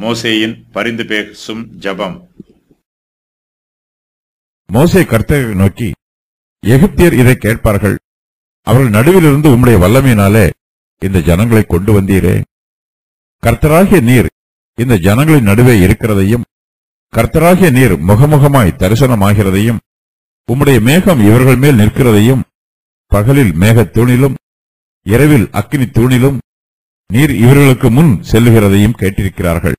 மோசேயின் பரிந்து பேசும் ஜபம். மோசே கர்த்தரை நோக்கி எகிப்தியர் இதை கேட்பார்கள். அவர்கள் நடுவிலிருந்து உம்முடைய வல்லமையினாலே இந்த ஜனங்களை கொண்டு வந்தீரே. கர்த்தராகிய நீர் இந்த ஜனங்களின் நடுவே இருக்கிறதையும் கர்த்தராகிய நீர் முகமுகமாய் தரிசனமாகிறதையும் உம்முடைய மேகம் இவர்கள் மேல் நிற்கிறதையும் பகலில் மேகத் தூணிலும் இரவில் அக்கினி தூணிலும் நீர் இவர்களுக்கு முன் செல்லுகிறதையும் கேட்டிருக்கிறார்கள்.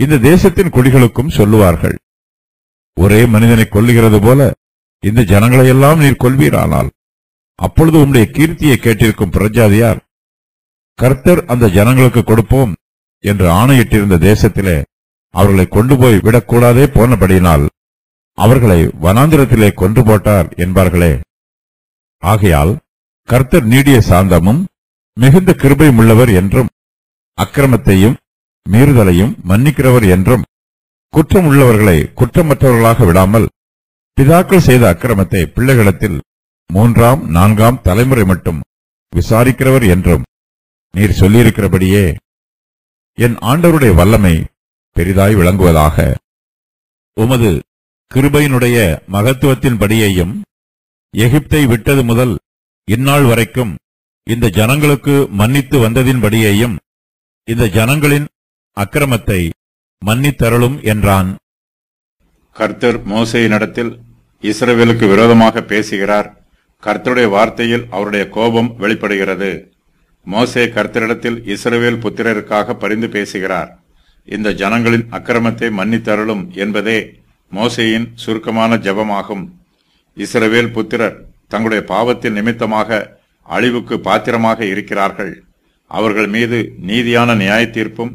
இந்த தேசத்தின் குடிகளுக்கும் சொல்லுவார்கள் ஒரே மனிதனை கொல்லுகிறது போல இந்த ஜனங்களையெல்லாம் நீர் கொள்வீரானால் அப்பொழுது உம்முடைய கீர்த்தியை கேட்டிருக்கும் பிரஜாதியார் கர்த்தர் அந்த ஜனங்களுக்கு கொடுப்போம் என்று ஆணையிட்டிருந்த தேசத்திலே அவர்களை கொண்டு போய் விடக்கூடாதே போனபடியினால் அவர்களை வனாந்திரத்திலே கொன்று போட்டார் என்பார்களே. ஆகையால் கர்த்தர் நீடிய சாந்தமும் மிகுந்த கிருபையும் உள்ளவர் என்றும் அக்கிரமத்தையும் மீறுதலையும் மன்னிக்கிறவர் என்றும் குற்றம் உள்ளவர்களை குற்றமற்றவர்களாக விடாமல் பிதாக்கள் செய்த அக்கிரமத்தை பிள்ளைகளத்தில் மூன்றாம் நான்காம் தலைமுறை மட்டும் விசாரிக்கிறவர் என்றும் நீர் சொல்லியிருக்கிறபடியே என் ஆண்டவருடைய வல்லமை பெரிதாய் விளங்குவதாக. உமது கிருபையினுடைய மகத்துவத்தின்படியையும் எகிப்தை விட்டது முதல் இந்நாள் வரைக்கும் இந்த ஜனங்களுக்கு மன்னித்து வந்ததின்படியையும் இந்த ஜனங்களின் அக்கிரமத்தை மன்னித்தருளும் என்றான். கர்த்தர் மோசையினிடத்தில் இஸ்ரவேலுக்கு விரோதமாக பேசுகிறார். கர்த்தருடைய வார்த்தையில் அவருடைய கோபம் வெளிப்படுகிறது. மோசே கர்த்தரிடத்தில் இஸ்ரவேல் புத்திரருக்காக பரிந்து பேசுகிறார். இந்த ஜனங்களின் அக்கிரமத்தை மன்னித்தருளும் என்பதே மோசையின் சுருக்கமான ஜெபமாகும். இஸ்ரவேல் புத்திரர் தங்களுடைய பாவத்தின் நிமித்தமாக அழிவுக்கு பாத்திரமாக இருக்கிறார்கள். அவர்கள் மீது நீதியான நியாய தீர்ப்பும்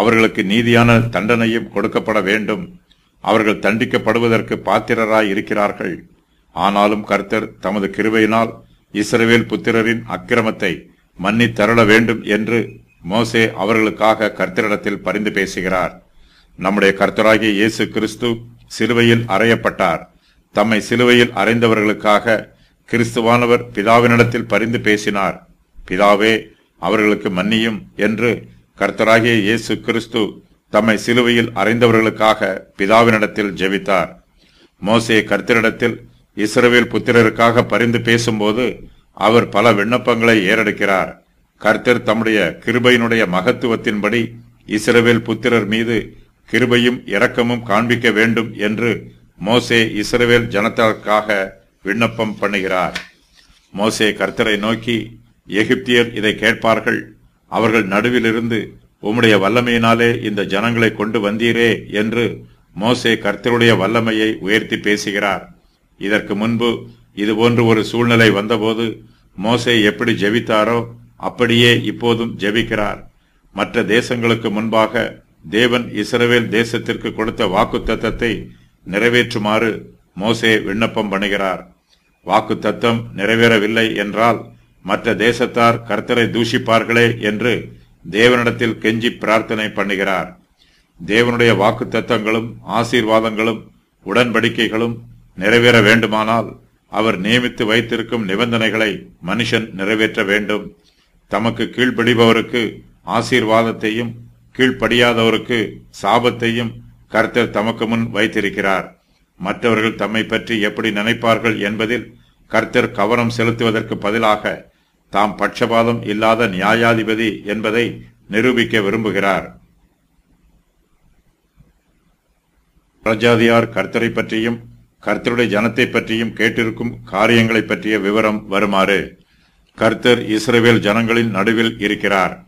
அவர்களுக்கு நீதியான தண்டனையும் கொடுக்கப்பட வேண்டும். அவர்கள் தண்டிக்கப்படுவதற்கு பாத்திரராய் இருக்கிறார்கள். ஆனாலும் கர்த்தர் தமது கிருபையினால் இஸ்ரவேல் புத்திரரின் அக்கிரமத்தை மன்னித்தருள வேண்டும் என்று மோசே அவர்களுக்காக கர்த்தரிடத்தில் பரிந்து பேசுகிறார். நம்முடைய கர்த்தராகிய இயேசு கிறிஸ்து சிலுவையில் அறையப்பட்டார். தம்மை சிலுவையில் அறைந்தவர்களுக்காக கிறிஸ்துவானவர் பிதாவினிடத்தில் பரிந்து பேசினார். பிதாவே அவர்களுக்கு மன்னியும் என்று கர்த்தராகிய இயேசு கிறிஸ்து தம்மை சிலுவையில் அறைந்தவர்களுக்காக பிதாவினிடத்தில் ஜெபித்தார். மோசே கர்த்தரிடத்தில் இஸ்ரவேல் புத்திரருக்காக பரிந்து பேசும்போது அவர் பல விண்ணப்பங்களை ஏறெடுக்கிறார். கர்த்தர் தம்முடைய கிருபையினுடைய மகத்துவத்தின்படி இஸ்ரவேல் புத்திரர் மீது கிருபையும் இரக்கமும் காண்பிக்க வேண்டும் என்று மோசே இஸ்ரவேல் ஜனத்தாருக்காக விண்ணப்பம் பண்ணுகிறார். மோசே கர்த்தரை நோக்கி எகிப்தியர் இதை கேட்பார்கள் அவர்கள் நடுவிலிருந்து உம்முடைய வல்லமையினாலே இந்த ஜனங்களை கொண்டு வந்தீரே என்று மோசே கர்த்தருடைய வல்லமையை உயர்த்தி பேசுகிறார். இதற்கு முன்பு இதுபோன்று ஒரு சூழ்நிலை வந்தபோது மோசே எப்படி ஜெபித்தாரோ அப்படியே இப்போதும் ஜெபிக்கிறார். மற்ற தேசங்களுக்கு முன்பாக தேவன் இஸ்ரவேல் தேசத்திற்கு கொடுத்த வாக்குத்தத்தை நிறைவேற்றுமாறு மோசே விண்ணப்பம் பண்ணுகிறார். வாக்குத்தத்தம் நிறைவேறவில்லை என்றால் மற்ற தேசத்தார் கர்த்தரை தூஷிப்பார்களே என்று தேவனிடத்தில் கெஞ்சி பிரார்த்தனை பண்ணுகிறார். தேவனுடைய வாக்குத்தத்தங்களும் ஆசீர்வாதங்களும் உடன்படிக்கைகளும் நிறைவேற வேண்டுமானால் அவர் நியமித்து வைத்திருக்கும் நிபந்தனைகளை மனுஷன் நிறைவேற்ற வேண்டும். தமக்கு கீழ்ப்படிபவருக்கு ஆசீர்வாதத்தையும் கீழ்ப்படியாதவருக்கு சாபத்தையும் கர்த்தர் தமக்கு முன் வைத்திருக்கிறார். மற்றவர்கள் தம்மை பற்றி எப்படி நினைப்பார்கள் என்பதில் கர்த்தர் கவனம் செலுத்துவதற்கு பதிலாக தாம் பட்சபாதம் இல்லாத நியாயாதிபதி என்பதை நிரூபிக்க விரும்புகிறார். பிரஜாதியார் கர்த்தரை பற்றியும் கர்த்தருடைய ஜனத்தை பற்றியும் கேட்டிருக்கும் காரியங்களை பற்றிய விவரம் வருமாறு கர்த்தர் இஸ்ரேவேல் ஜனங்களின் நடுவில் இருக்கிறார்.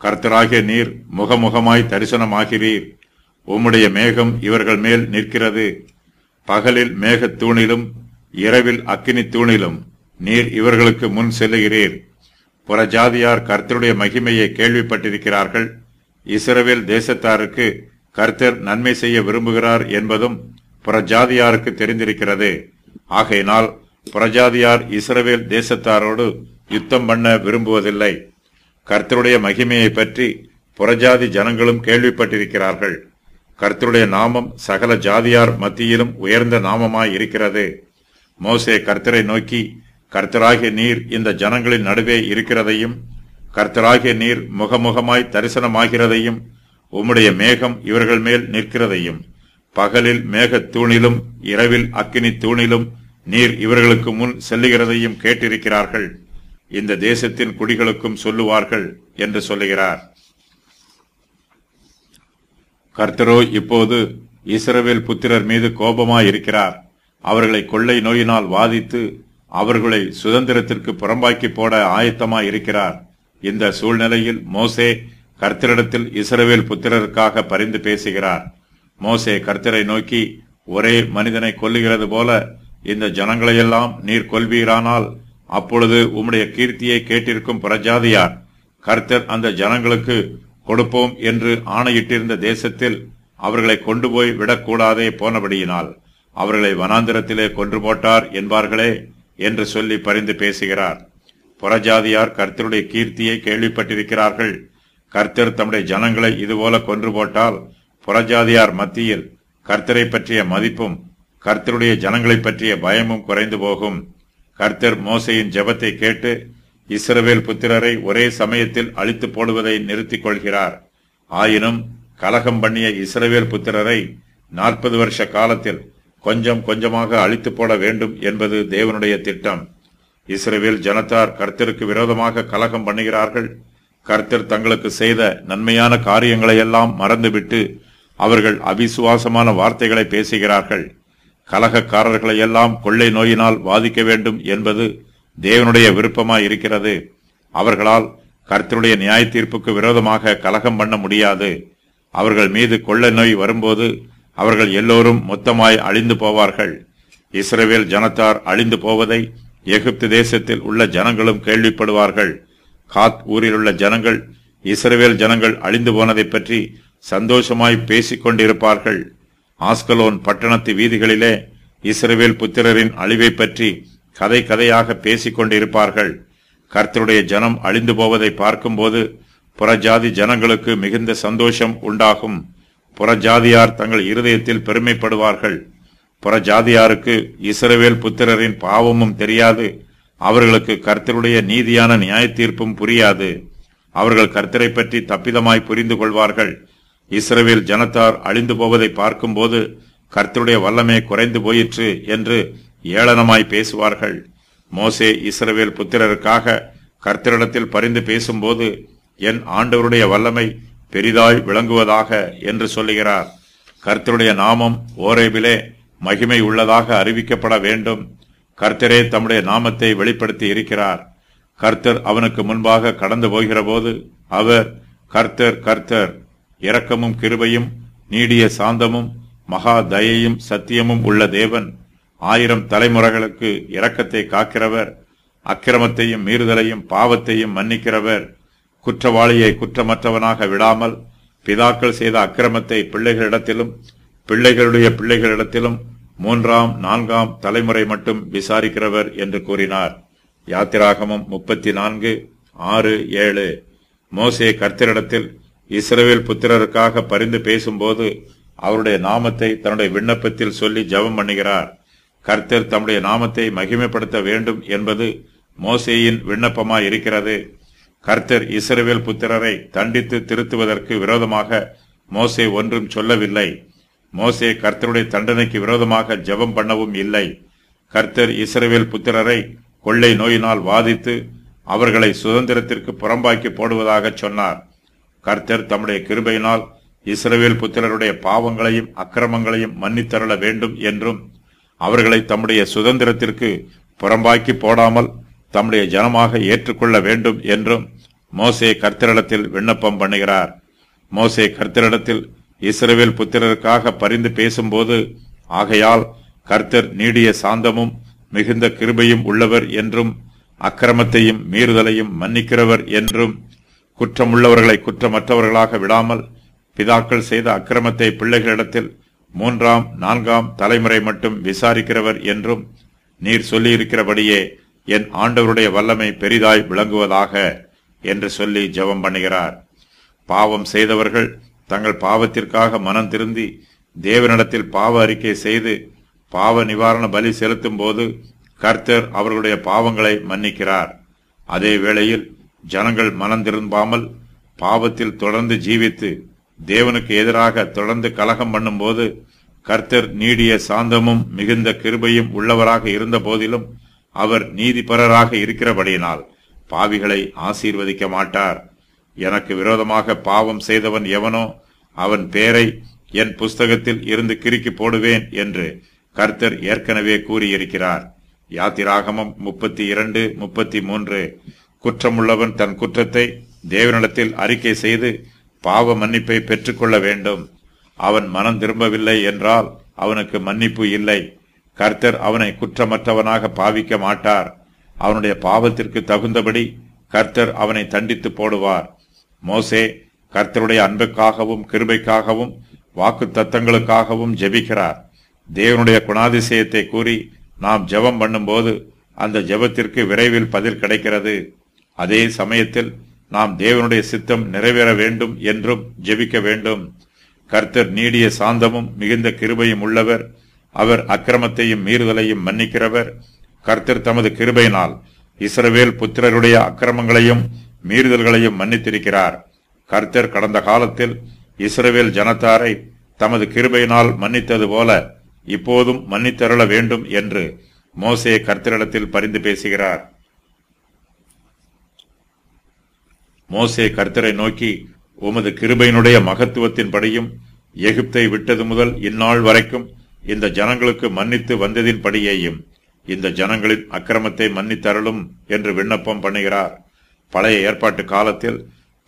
கர்த்தராகிய நீர் முகமுகமாய் தரிசனமாகிறீர். உம்முடைய மேகம் இவர்கள் மேல் நிற்கிறது. பகலில் மேகத் தூணிலும் இரவில் அக்கினி தூணிலும் நீர் இவர்களுக்கு முன் செல்லுகிறீர். புற ஜாதியார் கர்த்தருடைய மகிமையை கேள்விப்பட்டிருக்கிறார்கள். இஸ்ரவேல் தேசத்தாருக்கு கர்த்தர் நன்மை செய்ய விரும்புகிறார் என்பதும் புறஜாதியாருக்கு தெரிந்திருக்கிறது. ஆகையினால் புறஜாதியார் இஸ்ரவேல் தேசத்தாரோடு யுத்தம் பண்ண விரும்புவதில்லை. கர்த்தருடைய மகிமையை பற்றி புறஜாதி ஜனங்களும் கேள்விப்பட்டிருக்கிறார்கள். கர்த்தருடைய நாமம் சகல ஜாதியார் மத்தியிலும் உயர்ந்த நாமமாய் இருக்கிறது. மோசே கர்த்தரை நோக்கி கர்த்தராகிய நீர் இந்த ஜனங்களின் நடுவே இருக்கிறதையும் கர்த்தராகிய நீர் முகமுகமாய் தரிசனமாகிறதையும் உம்முடைய மேகம் இவர்கள் மேல் நிற்கிறதையும் பகலில் மேகத் தூணிலும் இரவில் அக்கினி தூணிலும் நீர் இவர்களுக்கு முன் செல்லுகிறதையும் கேட்டிருக்கிறார்கள். இந்த தேசத்தின் குடிகளுக்கும் சொல்லுவார்கள் என்று சொல்லுகிறார். கர்த்தரோ இப்போது இஸ்ரவேல் புத்திரர் மீது கோபமாயிருக்கிறார். அவர்களை கொள்ளை நோயினால் வாதித்து அவர்களை சுதந்திரத்திற்கு புறம்பாக்கி போட ஆயத்தமாயிருக்கிறார் இந்த சூழ்நிலையில் மோசே கர்த்தரிடத்தில் இஸ்ரவேல் புத்திரருக்காக பரிந்து பேசுகிறார். மோசே கர்த்தரை நோக்கி ஒரே மனிதனை கொல்லுகிறது போல இந்த ஜனங்களையெல்லாம் நீர் கொல்வீரானால் அப்பொழுது உம்முடைய கீர்த்தியை கேட்டிருக்கும் பிரஜாதியார் கர்த்தர் அந்த ஜனங்களுக்கு கொடுப்போம் என்று ஆணையிட்டிருந்த தேசத்தில் அவர்களை கொண்டு போய் விடக்கூடாதே போனபடியினால் அவர்களை வனாந்திரத்திலே கொன்று போட்டார் என்பார்களே என்று சொல்லி பரிந்து பேசுகிறார். புறஜாதியார் கர்த்தருடைய கீர்த்தியை கேள்விப்பட்டிருக்கிறார்கள். கர்த்தர் தம்முடைய ஜனங்களை இதுபோல கொன்று போட்டால் புறஜாதியார் மத்தியில் கர்த்தரை பற்றிய மதிப்பும் கர்த்தருடைய ஜனங்களை பற்றிய பயமும் குறைந்து போகும். கர்த்தர் மோசையின் ஜெபத்தை கேட்டு இஸ்ரவேல் புத்திரரை ஒரே சமயத்தில் அழித்து போடுவதை நிறுத்திக் கொள்கிறார். ஆயினும் கலகம் பண்ணிய இஸ்ரவேல் புத்திரரை நாற்பது வருஷ காலத்தில் கொஞ்சம் கொஞ்சமாக அழித்து போட வேண்டும் என்பது தேவனுடைய திட்டம். இஸ்ரேவில் ஜனத்தார் கர்த்தருக்கு விரோதமாக கலகம் பண்ணுகிறார்கள். கர்த்தர் தங்களுக்கு செய்த நன்மையான காரியங்களை எல்லாம் மறந்துவிட்டு அவர்கள் அவிசுவாசமான வார்த்தைகளை பேசுகிறார்கள். கலகக்காரர்களை எல்லாம் கொள்ளை நோயினால் வாதிக்க வேண்டும் என்பது தேவனுடைய விருப்பமாய் இருக்கிறது அவர்களால் கர்த்தருடைய நியாய தீர்ப்புக்கு விரோதமாக கலகம் பண்ண முடியாது. அவர்கள் மீது கொள்ளை நோய் வரும்போது அவர்கள் எல்லோரும் மொத்தமாய் அழிந்து போவார்கள். இஸ்ரேவேல் ஜனத்தார் அழிந்து போவதை எகிப்து தேசத்தில் உள்ள ஜனங்களும் கேள்விப்படுவார்கள். காத் ஊரில் உள்ள ஜனங்கள் இஸ்ரேவேல் ஜனங்கள் அழிந்து போனதை பற்றி சந்தோஷமாய் பேசிக் கொண்டிருப்பார்கள் ஆஸ்கலோன் பட்டணத்து வீதிகளிலே இஸ்ரேவேல் புத்திரரின் அழிவை பற்றி கதை கதையாக பேசிக் கொண்டிருப்பார்கள் கர்த்தருடைய ஜனம் அழிந்து போவதை பார்க்கும்போது புறஜாதி ஜனங்களுக்கு மிகுந்த சந்தோஷம் உண்டாகும். புறஜாதியார் தங்கள் இருதயத்தில் பெருமைப்படுவார்கள். புறஜாதியாருக்கு இஸ்ரவேல் புத்திரரின் பாவமும் தெரியாது. அவர்களுக்கு கர்த்தருடைய நீதியான நியாய தீர்ப்பும் புரியாது. அவர்கள் கர்த்தரை பற்றி தப்பிதமாய் புரிந்து கொள்வார்கள். இஸ்ரவேல் ஜனத்தார் அழிந்து போவதை பார்க்கும்போது கர்த்தருடைய வல்லமே குறைந்து போயிற்று என்று ஏளனமாய் பேசுவார்கள். மோசே இஸ்ரவேல் புத்திரருக்காக கர்த்தரிடத்தில் பரிந்து பேசும்போது என் ஆண்டவருடைய வல்லமை பெரிதாய் விளங்குவதாக என்று சொல்லுகிறார். கர்த்தருடைய நாமம் ஓரேபிலே மகிமை உள்ளதாக அறிவிக்கப்பட வேண்டும். கர்த்தரே தம்முடைய நாமத்தை வெளிப்படுத்தி இருக்கிறார். கர்த்தர் அவனுக்கு முன்பாக கடந்து போகிற போது அவர் கர்த்தர் கர்த்தர் இரக்கமும் கிருபையும் நீடிய சாந்தமும் மகா தயையும் சத்தியமும் உள்ள தேவன். ஆயிரம் தலைமுறைகளுக்கு இரக்கத்தை காக்கிறவர். அக்கிரமத்தையும் மீறுதலையும் பாவத்தையும் மன்னிக்கிறவர். குற்றவாளியை குற்றமற்றவனாக விடாமல் பிதாக்கள் செய்த அக்கிரமத்தை பிள்ளைகளிடத்திலும் பிள்ளைகளுடைய பிள்ளைகளிடத்திலும் மூன்றாம் நான்காம் தலைமுறை மட்டும் விசாரிக்கிறவர் என்று கூறினார். யாத்திராகமம் முப்பத்தி நான்கு ஆறு ஏழு. மோசே கர்த்தரிடத்தில் இஸ்ரேல் புத்திரருக்காக பரிந்து பேசும்போது அவருடைய நாமத்தை தன்னுடைய விண்ணப்பத்தில் சொல்லி ஜெபம் பண்ணுகிறார். கர்த்தர் தம்முடைய நாமத்தை மகிமைப்படுத்த வேண்டும் என்பது மோசேயின் விண்ணப்பமாய் இருக்கிறது கர்த்தர் இஸ்ரவேல் புத்திரரை தண்டித்து திருத்துவதற்கு விரோதமாக மோசே ஒன்றும் சொல்லவில்லை. மோசே கர்த்தருடைய தண்டனைக்கு விரோதமாக ஜெபம் பண்ணவும் இல்லை. கர்த்தர் இஸ்ரவேல் புத்திரரை கொள்ளை நோயினால் வாதித்து அவர்களை சுதந்திரத்திற்கு புறம்பாக்கி போடுவதாக சொன்னார். கர்த்தர் தம்முடைய கிருபையினால் இஸ்ரவேல் புத்திரருடைய பாவங்களையும் அக்கிரமங்களையும் மன்னித்தரள வேண்டும் என்றும் அவர்களை தம்முடைய சுதந்திரத்திற்கு புறம்பாக்கி போடாமல் தம்முடைய ஜனமாக ஏற்றுக்கொள்ள வேண்டும் என்றும் மோசே கர்த்தரிடத்தில் விண்ணப்பம் பண்ணுகிறார். மோசே கர்த்தரிடத்தில் இஸ்ரவேல் புத்திரருக்காக பரிந்து பேசும்போது ஆகையால் கர்த்தர் நீடிய சாந்தமும் மிகுந்த கிருபையும் உள்ளவர் என்றும் அக்கிரமத்தையும் மீறுதலையும் மன்னிக்கிறவர் என்றும் குற்றமுள்ளவர்களை குற்றமற்றவர்களாக விடாமல் பிதாக்கள் செய்த அக்கிரமத்தை பிள்ளைகளிடத்தில் மூன்றாம் நான்காம் தலைமுறை மட்டும் விசாரிக்கிறவர் என்றும் நீர் சொல்லியிருக்கிறபடியே என் ஆண்டவருடைய வல்லமை பெரிதாய் விளங்குவதாக என்று சொல்லி ஜெபம் பண்ணுகிறார். பாவம் செய்தவர்கள் தங்கள் பாவத்திற்காக மனம் திருந்தி தேவனிடத்தில் பாவ அறிக்கை செய்து பாவ நிவாரண பலி செலுத்தும் போது கர்த்தர் அவர்களுடைய பாவங்களை மன்னிக்கிறார். அதே வேளையில் ஜனங்கள் மனம் திரும்பாமல் பாவத்தில் தொடர்ந்து ஜீவித்து தேவனுக்கு எதிராக தொடர்ந்து கலகம் பண்ணும்போது கர்த்தர் நீடிய சாந்தமும் மிகுந்த கிருபையும் உள்ளவராக இருந்த போதிலும் அவர் நீதிபரராக இருக்கிறபடியினால் பாவிகளை ஆசீர்வதிக்க மாட்டார். எனக்கு விரோதமாக பாவம் செய்தவன் எவனோ அவன் பேரை என் புஸ்தகத்தில் இருந்து கிறுக்கி போடுவேன் என்று கர்த்தர் ஏற்கனவே கூறியிருக்கிறார். யாத்திராகமம் முப்பத்தி இரண்டு முப்பத்தி மூன்று குற்றமுள்ளவன் தன் குற்றத்தை தேவனிடத்தில் அறிக்கை செய்து பாவ மன்னிப்பை பெற்றுக்கொள்ள வேண்டும். அவன் மனம் திரும்பவில்லை என்றால் அவனுக்கு மன்னிப்பு இல்லை. கர்த்தர் அவனை குற்றமற்றவனாக பாவிக்க மாட்டார். அவனுடைய பாவத்திற்கு தகுந்தபடி கர்த்தர் அவனை தண்டித்து போடுவார். மோசே கர்த்தருடைய அன்புக்காகவும் கிருபைக்காகவும் வாக்கு தத்தங்களுக்காகவும் ஜெபிக்கிறார். தேவனுடைய குணாதிசயத்தை கூறி நாம் ஜெபம் பண்ணும்போது அந்த ஜெபத்திற்கு விரைவில் பதில் கிடைக்கிறது. அதே சமயத்தில் நாம் தேவனுடைய சித்தம் நிறைவேற வேண்டும் என்றும் ஜெபிக்க வேண்டும். கர்த்தர் நீடிய சாந்தமும் மிகுந்த கிருபையும் உள்ளவர். அவர் அக்கிரமத்தையும் மீறுதலையும் மன்னிக்கிறவர். கர்த்தர் தமது கிருபையினால் இஸ்ரவேல் புத்திரருடைய அக்கிரமங்களையும் மீறுதல்களையும் மன்னித்திருக்கிறார். கர்த்தர் கடந்த காலத்தில் இஸ்ரவேல் ஜனத்தாரை தமது கிருபையினால் மன்னித்தது போல இப்போதும் மன்னித்தருள வேண்டும் என்று மோசே கர்த்தரிடத்தில் பரிந்து பேசுகிறார். மோசே கர்த்தரை நோக்கி உமது கிருபையினுடைய மகத்துவத்தின்படியும் எகிப்தை விட்டது முதல் இந்நாள் வரைக்கும் இந்த ஜனங்களுக்கு மன்னித்து வந்ததின்படியேயும் இந்த ஜனங்களின் அக்கிரமத்தை மன்னித்தருளும் என்று விண்ணப்பம் பண்ணுகிறார். பழைய ஏற்பாட்டு காலத்தில்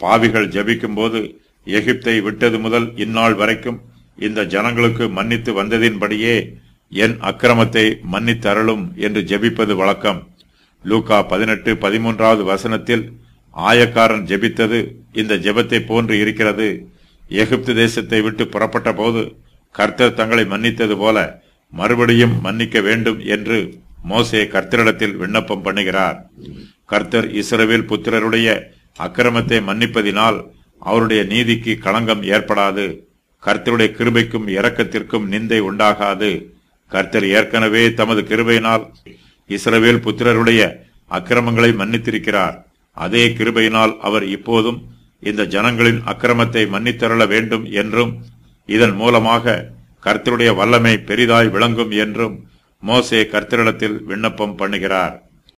பாவிகள் ஜபிக்கும்போது எகிப்தை விட்டது முதல் இந்நாள் வரைக்கும் இந்த ஜனங்களுக்கு மன்னித்து வந்ததின்படியே என் அக்கிரமத்தை மன்னித்தருளும் என்று ஜெபிப்பது வழக்கம். லூகா பதினெட்டு பதிமூன்றாவது வசனத்தில் ஆயக்காரன் ஜெபித்தது இந்த ஜெபத்தை போன்று இருக்கிறது. எகிப்து தேசத்தை விட்டு புறப்பட்ட போது கர்த்தர் தங்களை மன்னித்தது போல மறுபடியும் மன்னிக்க வேண்டும் என்று மோசே கர்த்தரிடத்தில் விண்ணப்பம் பண்ணுகிறார். கர்த்தர் இஸ்ரவேல் புத்திரருடைய அக்கிரமத்தை மன்னிப்பதினால் அவருடைய நீதிக்கு களங்கம் ஏற்படாது. கர்த்தருடைய கிருபைக்கும் இரக்கத்திற்கும் நிந்தை உண்டாகாது. கர்த்தர் ஏற்கனவே தமது கிருபையினால் இஸ்ரவேல் புத்திரருடைய அக்கிரமங்களை மன்னித்திருக்கிறார். அதே கிருபையினால் அவர் இப்போதும் இந்த ஜனங்களின் அக்கிரமத்தை மன்னித்தருள வேண்டும் என்றும் இதன் மூலமாக கர்த்தருடைய வல்லமை பெரிதாய் விளங்கும் என்றும் மோசே கர்த்தரிடத்தில் விண்ணப்பம் பண்ணுகிறார்.